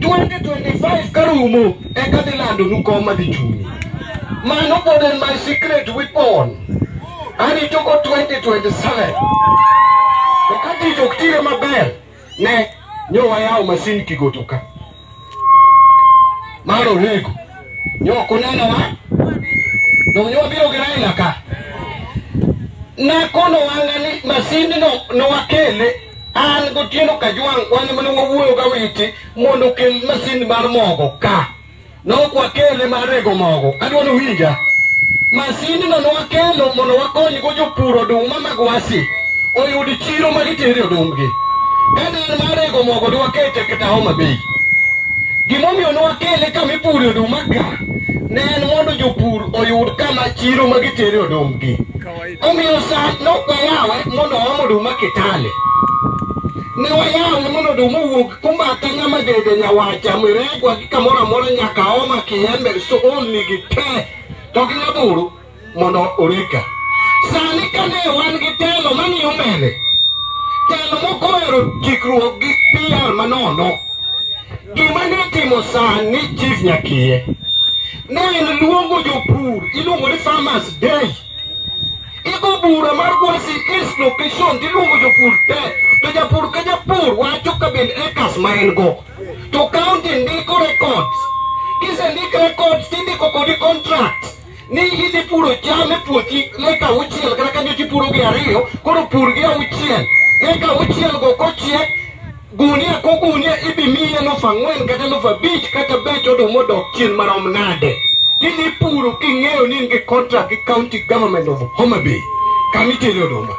2025 karumo eka dhi lando nu kom madhi chunyi mano pod en my secret weapon arito ko 2027 to ka tich ok tire maber ne nyowayawo masin kigoto ka mar orego nyok unenowa to nyobiro gi raila ka nakono wang'a ni masindno nowakele An gotieno Kajwang' wan mane wawuoyo ga witi mondo okel masin mar mogo ka. Nok wakele mar rego mogo. Adwa ni uwinja. Masindno nwakelo mondo wakonygo jopur oduma mag wasi oyud chiro ma gitere odumbgi. Kane en mar rego mogo nwakete kata Homa Bay. Gimomiyo nwakele kama ipure oduma ka ne en mondo jopur oyud kama chiro ma gitere odumbgi. Omiyo sa nok wayawe mondo oom oduma Kitale. Ne wayawe mondo oduma owuog kumbata nyama dede nyawacha miregwa gi kamoro amora nyaka oma kiembe so olni gi te to gi nyaburu mondo oreka. Sani ka ne wan gi telo mani omele, telo moko ohero chikruok gi PR manono. Gima ne timo sani chief Nyakiye ne en luongo jopur iluongo ni farmers day Igo bura mar Gwasi East location tiluongo jopur te. To japur ka japur wacho ka bend acres ma en go. To county ndiko records. Kisendik records tindiko kodi contract. Ni idhi puro cham e puothi eka auchiel kata ka nyocha ipuro gi ariyo koro pur gi auchiel. Eka auchiel go kochiek Gunia kogunia idhi miyi elufu ang'wen kata elufu abich kata bech oduma odok chien marom nade. Gini ipuro king'eyo ni in gi contract gi county government of Homa Bay kama itero oduma.